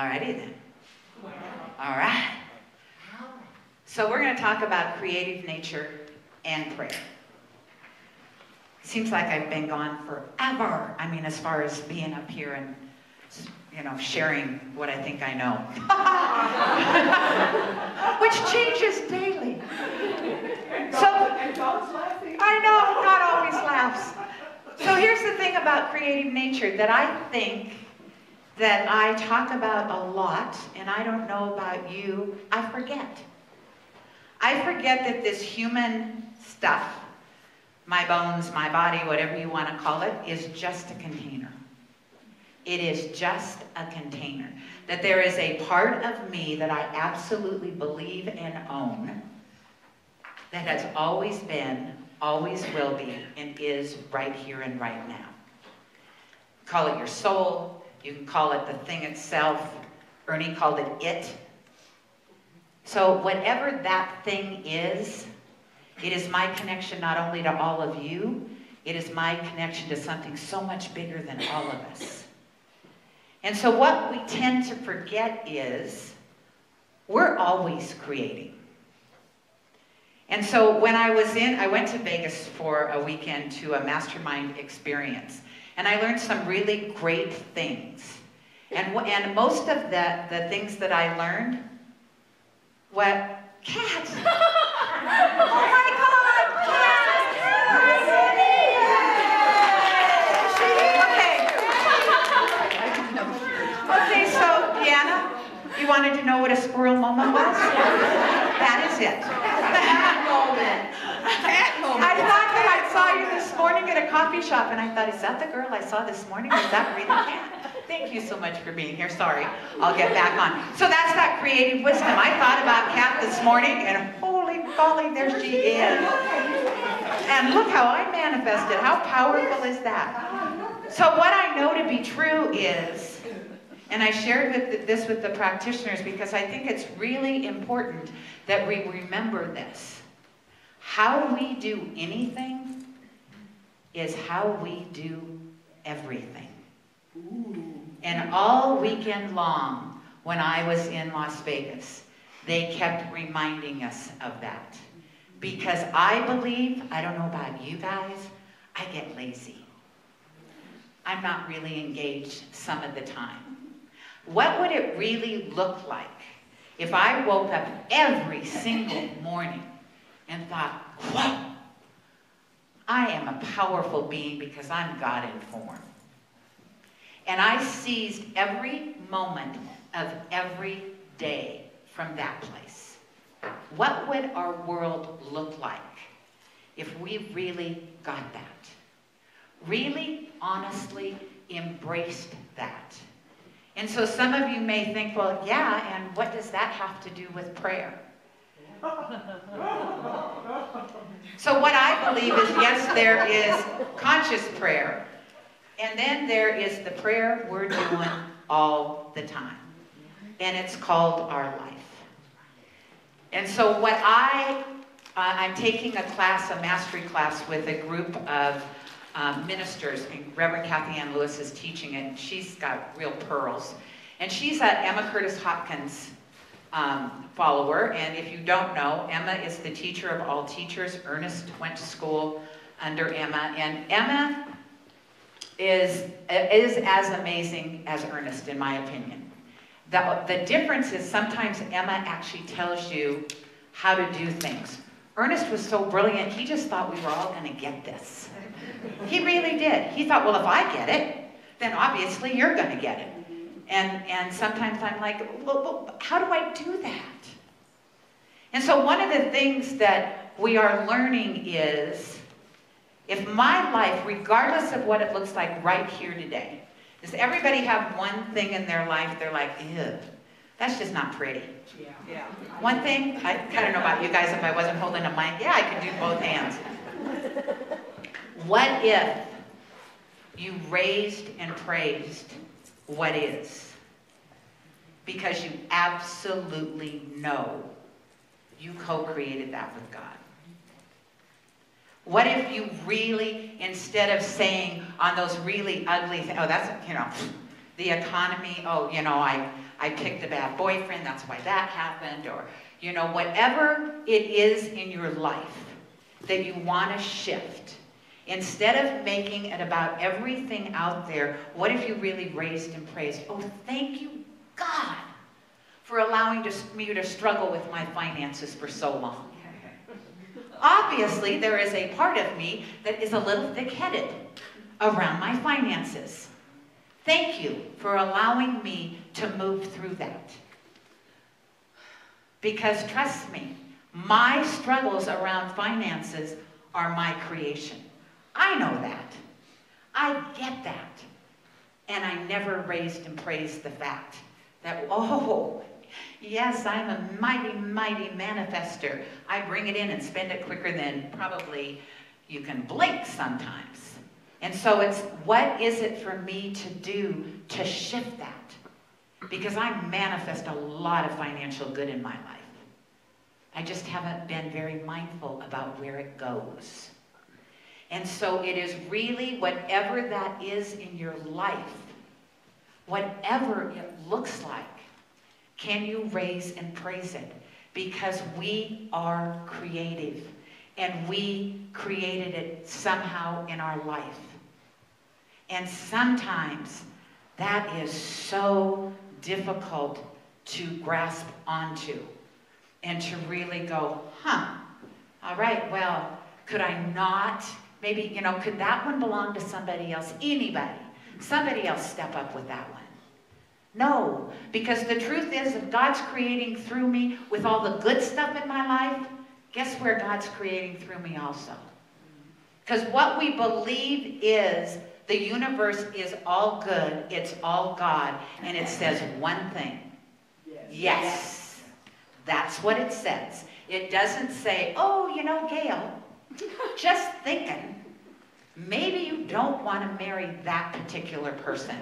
Alrighty then. All right. So we're going to talk about creative nature and prayer. Seems like I've been gone forever. I mean, as far as being up here and, you know, sharing what I think I know. Which changes daily. So, I know, not always laughs. So here's the thing about creative nature that I think that I talk about a lot, and I don't know about you, I forget. I forget that this human stuff, my bones, my body, whatever you want to call it, is just a container. It is just a container. That there is a part of me that I absolutely believe and own that has always been, always will be, and is right here and right now. Call it your soul, you can call it the thing itself. Ernie called it it. So whatever that thing is, it is my connection not only to all of you, it is my connection to something so much bigger than all of us. And so what we tend to forget is we're always creating. And so when I was in, I went to Vegas for a weekend to a mastermind experience. And I learned some really great things. And, and most of the, the things that I learned, what, cat! oh my God, cat! Okay. Okay, so Deanna, you wanted to know what a squirrel moment was? That is it. Cat moment. Cat moment. I thought that I saw you this morning at a coffee shop, and I thought, is that the girl I saw this morning? Is that really Cat? Thank you so much for being here. Sorry, I'll get back on. So that's that creative wisdom. I thought about Cat this morning, and holy golly, there she is. And look how I manifested. How powerful is that? So what I know to be true is, and I shared this with the practitioners because I think it's really important that we remember this. How we do anything is how we do everything. And all weekend long, when I was in Las Vegas, they kept reminding us of that. Because I believe, I don't know about you guys, I get lazy. I'm not really engaged some of the time. What would it really look like if I woke up every single morning and thought, whoa, I am a powerful being because I'm God informed. And I seized every moment of every day from that place. What would our world look like if we really got that? Really, honestly, embraced that. And so some of you may think, well, yeah, and what does that have to do with prayer? So what I believe is, yes, there is conscious prayer, and then there is the prayer we're doing all the time. And it's called our life. And so what I, uh, I'm taking a class, a mastery class with a group of um, ministers, and Reverend Kathianne Lewis is teaching it, and she's got real pearls. And she's at Emma Curtis Hopkins um, follower, and if you don't know, Emma is the teacher of all teachers. Ernest went to school under Emma, and Emma is, is as amazing as Ernest, in my opinion. The, the difference is sometimes Emma actually tells you how to do things. Ernest was so brilliant, he just thought we were all going to get this. He really did. He thought, well, if I get it, then obviously you're going to get it. And, and sometimes I'm like, well, well, how do I do that? And so one of the things that we are learning is, if my life, regardless of what it looks like right here today, does everybody have one thing in their life they're like, ew, that's just not pretty? Yeah. yeah. One thing, I, I don't know about you guys if I wasn't holding a mic, yeah, I could do both hands. What if you raised and praised what is? Because you absolutely know you co-created that with God. What if you really, instead of saying on those really ugly things, oh, that's, you know, the economy, oh, you know, I, I picked a bad boyfriend, that's why that happened, or, you know, whatever it is in your life that you want to shift, instead of making it about everything out there, what if you really raised and praised, oh, thank you, God, for allowing me to struggle with my finances for so long. Obviously, there is a part of me that is a little thick-headed around my finances. Thank you for allowing me to move through that. Because trust me, my struggles around finances are my creation. I know that. I get that. And I never raised and praised the fact that, oh, yes, I'm a mighty, mighty manifester. I bring it in and spend it quicker than probably you can blink sometimes. And so it's what is it for me to do to shift that? Because I manifest a lot of financial good in my life. I just haven't been very mindful about where it goes. And so it is really whatever that is in your life, whatever it looks like, can you raise and praise it? Because we are creative and we created it somehow in our life. And sometimes that is so difficult to grasp onto and to really go, huh, all right, well, could I not, maybe, you know, could that one belong to somebody else? Anybody. Somebody else step up with that one. No, because the truth is, if God's creating through me with all the good stuff in my life, guess where God's creating through me also? Because what we believe is the universe is all good, it's all God, and it says one thing. Yes. yes. That's what it says. It doesn't say, oh, you know, Gayle, just thinking, maybe you don't want to marry that particular person.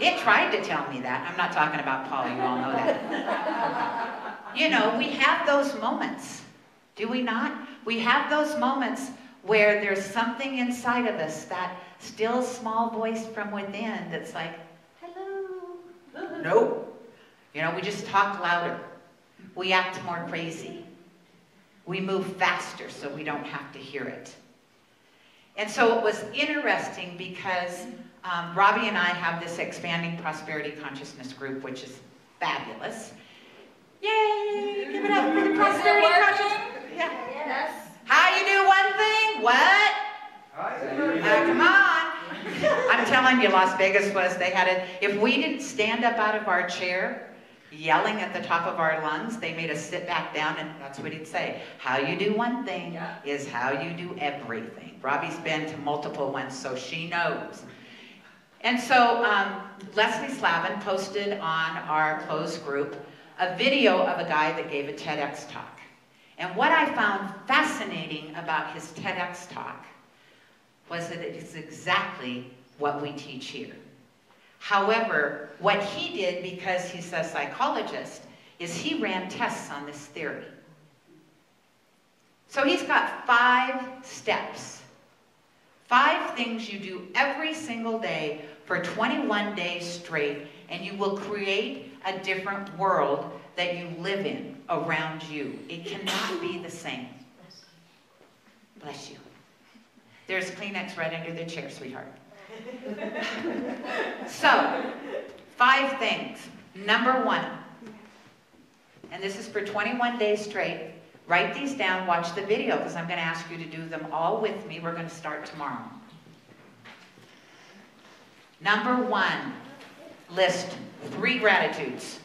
it tried to tell me that. I'm not talking about Paul, you all know that. you know, we have those moments, do we not? We have those moments where there's something inside of us, that still small voice from within that's like, hello. Nope. You know, we just talk louder. We act more crazy. We move faster so we don't have to hear it. And so it was interesting because um, Robbie and I have this expanding prosperity consciousness group, which is fabulous. Yay! Give it up for the prosperity consciousness. Yeah. Yes. How you do one thing? What? Uh, come on. I'm telling you, Las Vegas was, they had it. If we didn't stand up out of our chair, yelling at the top of our lungs, they made us sit back down, and that's what he'd say. How you do one thing yeah. is how you do everything. Robbie's been to multiple ones, so she knows. And so um, Leslie Slavin posted on our closed group a video of a guy that gave a TEDx talk. And what I found fascinating about his TEDx talk was that it is exactly what we teach here. However, what he did, because he's a psychologist, is he ran tests on this theory. So he's got five steps. Five things you do every single day for 21 days straight, and you will create a different world that you live in around you. It cannot be the same. Bless you. There's Kleenex right under the chair, sweetheart. So, five things. Number one, and this is for 21 days straight. Write these down, watch the video, because I'm going to ask you to do them all with me. We're going to start tomorrow. Number one, list three gratitudes.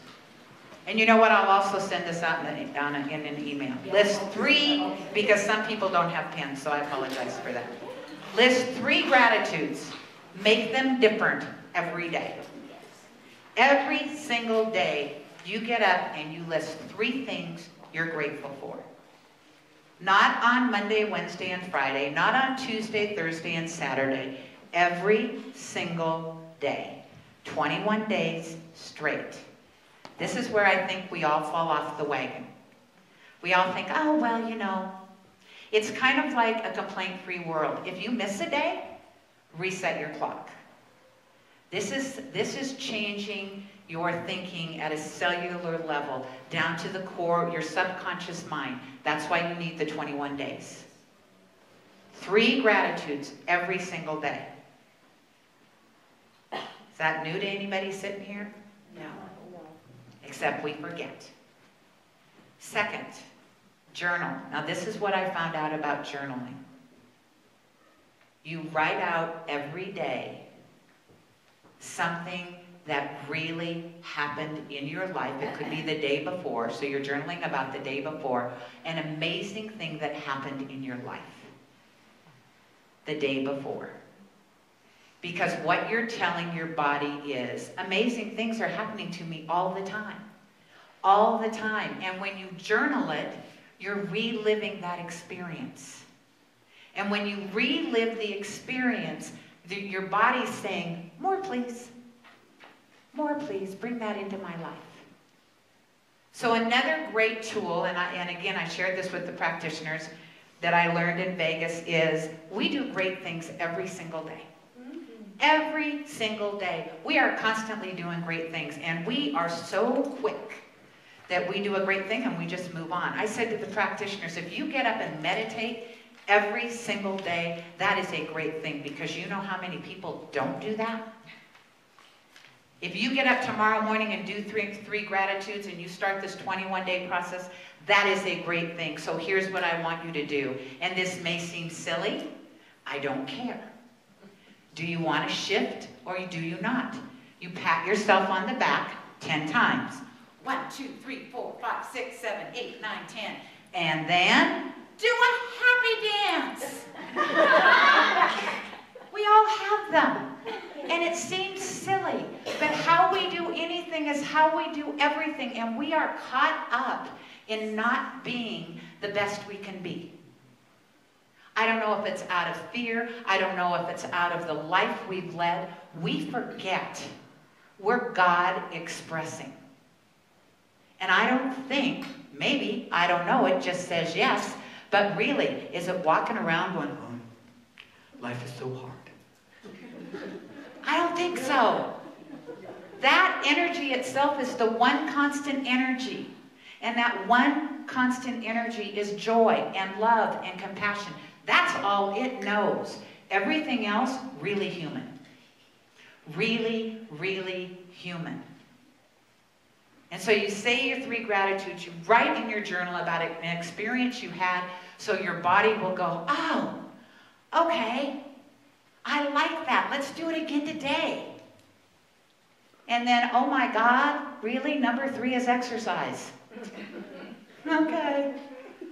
And you know what? I'll also send this out in, a, in an email. List three, because some people don't have pens, so I apologize for that. List three gratitudes. Make them different every day. Every single day, you get up and you list three things you're grateful for. Not on Monday, Wednesday, and Friday. Not on Tuesday, Thursday, and Saturday. Every single day. 21 days straight. This is where I think we all fall off the wagon. We all think, oh, well, you know, it's kind of like a complaint-free world. If you miss a day, reset your clock. This is, this is changing your thinking at a cellular level, down to the core, your subconscious mind. That's why you need the 21 days. Three gratitudes every single day. Is that new to anybody sitting here? No. Except we forget. Second, journal. Now, this is what I found out about journaling. You write out every day something that really happened in your life. It could be the day before, so you're journaling about the day before, an amazing thing that happened in your life the day before. Because what you're telling your body is amazing things are happening to me all the time. All the time. And when you journal it, you're reliving that experience. And when you relive the experience, the, your body's saying, More, please. More, please. Bring that into my life. So, another great tool, and, I, and again, I shared this with the practitioners that I learned in Vegas, is we do great things every single day. Mm-hmm. Every single day. We are constantly doing great things, and we are so quick that we do a great thing and we just move on. I said to the practitioners, if you get up and meditate every single day, that is a great thing because you know how many people don't do that? If you get up tomorrow morning and do three, three gratitudes and you start this 21 day process, that is a great thing. So here's what I want you to do. And this may seem silly. I don't care. Do you want to shift or do you not? You pat yourself on the back 10 times. One, two, three, four, five, six, seven, eight, nine, ten. And then do a happy dance. we all have them. And it seems silly, but how we do anything is how we do everything. And we are caught up in not being the best we can be. I don't know if it's out of fear. I don't know if it's out of the life we've led. We forget we're God expressing. And I don't think, maybe, I don't know, it just says yes, but really, is it walking around going, oh, life is so hard? I don't think so. That energy itself is the one constant energy. And that one constant energy is joy and love and compassion. That's all it knows. Everything else, really human. Really, really human. And so you say your three gratitudes, you write in your journal about an experience you had, so your body will go, oh, okay, I like that. Let's do it again today. And then, oh my God, really? Number three is exercise. okay.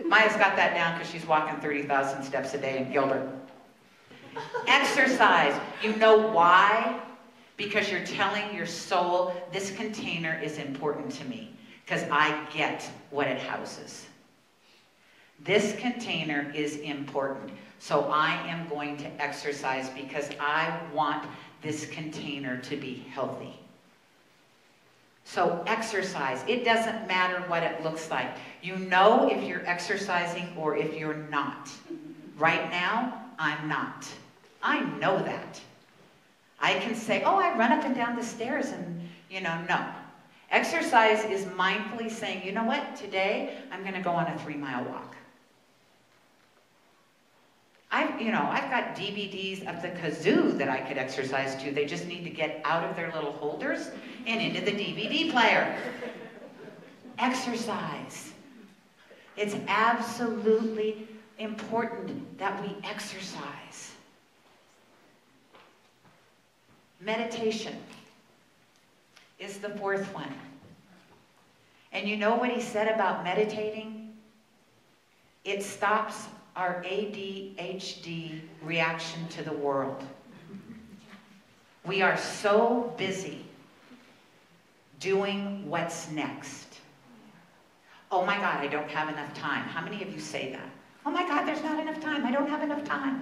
Maya's got that down because she's walking 30,000 steps a day in Gilbert. exercise. You know why? Because you're telling your soul, this container is important to me because I get what it houses. This container is important. So I am going to exercise because I want this container to be healthy. So exercise. It doesn't matter what it looks like. You know if you're exercising or if you're not. Right now, I'm not. I know that. I can say, oh, I run up and down the stairs and, you know, no. Exercise is mindfully saying, you know what, today I'm going to go on a three mile walk. I've, you know, I've got DVDs of the kazoo that I could exercise to. They just need to get out of their little holders and into the DVD player. Exercise. It's absolutely important that we exercise. Meditation is the fourth one. And you know what he said about meditating? It stops our ADHD reaction to the world. We are so busy doing what's next. Oh my God, I don't have enough time. How many of you say that? Oh my God, there's not enough time. I don't have enough time.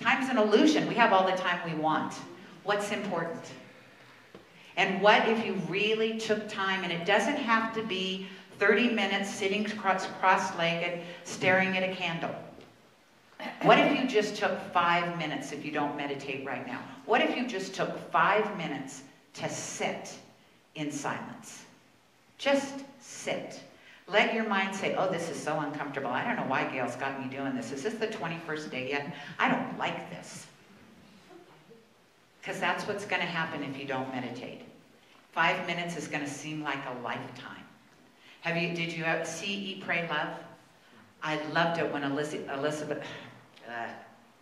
Time's an illusion. We have all the time we want what's important. And what if you really took time, and it doesn't have to be 30 minutes sitting cross-legged staring at a candle. What if you just took five minutes if you don't meditate right now? What if you just took five minutes to sit in silence? Just sit. Let your mind say, oh, this is so uncomfortable. I don't know why Gayle's got me doing this. Is this the 21st day yet? I don't like this. Because that's what's going to happen if you don't meditate. Five minutes is going to seem like a lifetime. Have you, did you see Eat, Pray, Love? I loved it when Elizabeth, uh,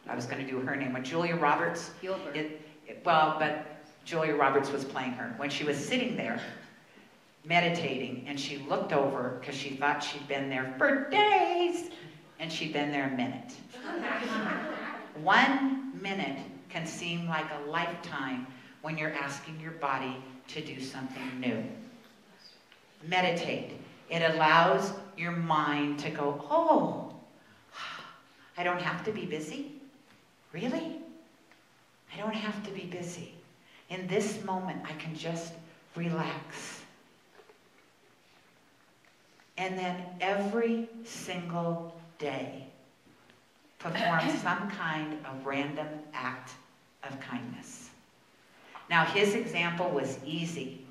I was going to do her name, when Julia Roberts, it, it, well, but Julia Roberts was playing her. When she was sitting there meditating and she looked over because she thought she'd been there for days and she'd been there a minute. One minute can seem like a lifetime when you're asking your body to do something new. Meditate. It allows your mind to go, oh, I don't have to be busy. Really? I don't have to be busy. In this moment, I can just relax. And then every single day, perform some kind of random act of kindness. Now, his example was easy.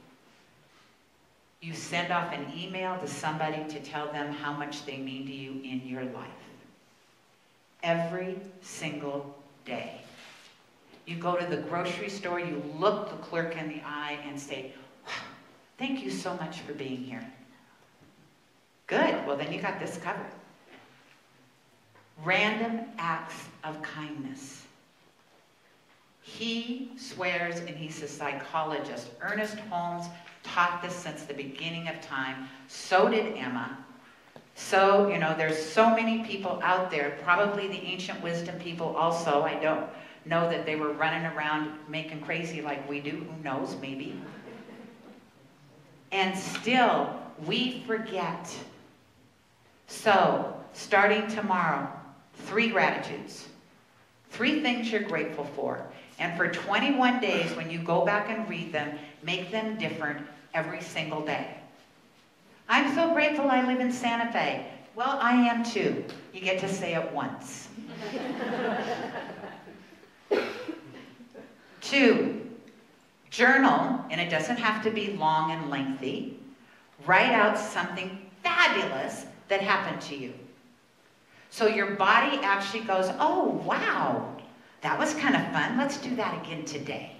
You send off an email to somebody to tell them how much they mean to you in your life. Every single day. You go to the grocery store, you look the clerk in the eye and say, Thank you so much for being here. Good. Well, then you got this covered. Random acts of kindness. He swears, and he's a psychologist. Ernest Holmes taught this since the beginning of time. So did Emma. So, you know, there's so many people out there, probably the ancient wisdom people also. I don't know that they were running around making crazy like we do. Who knows, maybe. And still, we forget. So, starting tomorrow, three gratitudes. Three things you're grateful for. And for 21 days, when you go back and read them, make them different every single day. I'm so grateful I live in Santa Fe. Well, I am too. You get to say it once. Two, journal, and it doesn't have to be long and lengthy. Write out something fabulous that happened to you. So your body actually goes, oh, wow, that was kind of fun. Let's do that again today.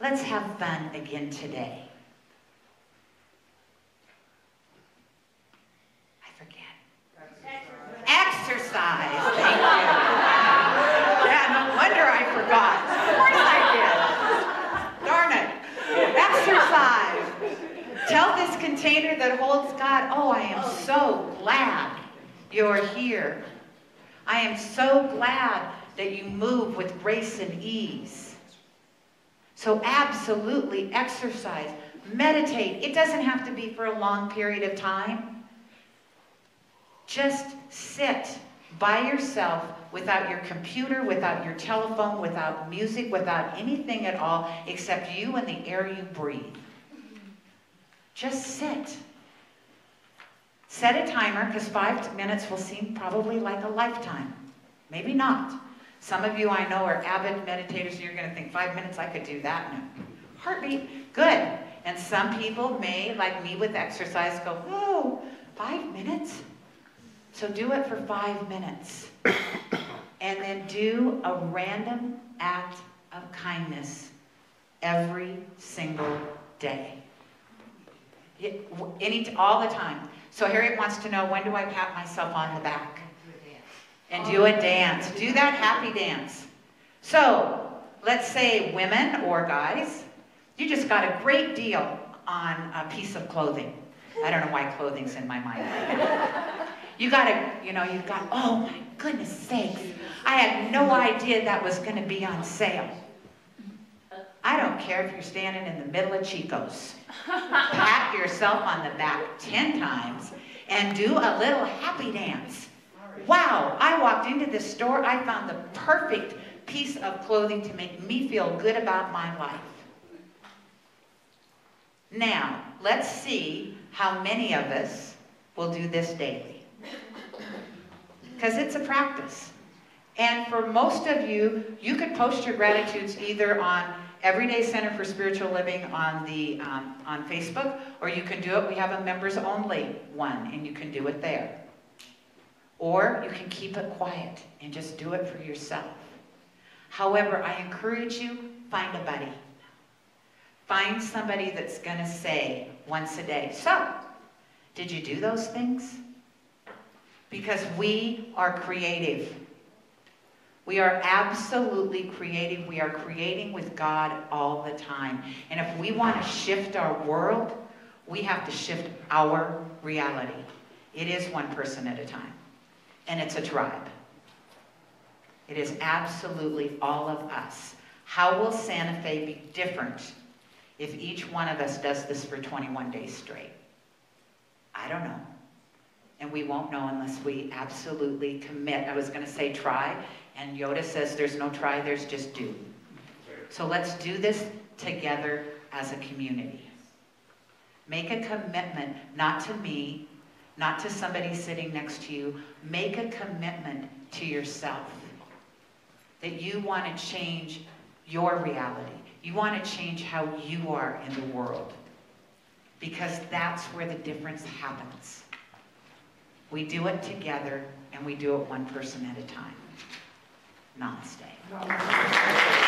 Let's have fun again today. I forget. Exercise. Thank you. Yeah, no wonder I forgot. Of course I did. Darn it. Exercise. Tell this container that holds God, oh, I am so glad you're here. I am so glad that you move with grace and ease. So absolutely exercise, meditate. It doesn't have to be for a long period of time. Just sit by yourself without your computer, without your telephone, without music, without anything at all except you and the air you breathe. Just sit. Set a timer because five minutes will seem probably like a lifetime. Maybe not. Some of you I know are avid meditators and you're going to think, five minutes, I could do that. No. Heartbeat, good. And some people may, like me with exercise, go, whoa, five minutes? So do it for five minutes. and then do a random act of kindness every single day. Any, all the time. So Harriet wants to know, when do I pat myself on the back? And do a dance. Do that happy dance. So, let's say women or guys, you just got a great deal on a piece of clothing. I don't know why clothing's in my mind. you got a, you know, you got, oh my goodness sakes. I had no idea that was going to be on sale. I don't care if you're standing in the middle of Chico's. Pat yourself on the back 10 times and do a little happy dance. Wow, I walked into this store, I found the perfect piece of clothing to make me feel good about my life. Now, let's see how many of us will do this daily. because it's a practice. And for most of you, you could post your gratitudes either on Everyday Center for Spiritual Living on the um, on Facebook, or you can do it. We have a members only one, and you can do it there. Or you can keep it quiet and just do it for yourself. However, I encourage you find a buddy. Find somebody that's going to say once a day, So, did you do those things? Because we are creative. We are absolutely creative. We are creating with God all the time. And if we want to shift our world, we have to shift our reality. It is one person at a time, and it's a tribe. It is absolutely all of us. How will Santa Fe be different if each one of us does this for 21 days straight? I don't know. And we won't know unless we absolutely commit. I was going to say try, and Yoda says there's no try, there's just do. So let's do this together as a community. Make a commitment, not to me, not to somebody sitting next to you. Make a commitment to yourself that you want to change your reality. You want to change how you are in the world. Because that's where the difference happens. We do it together, and we do it one person at a time. Namaste. Namaste.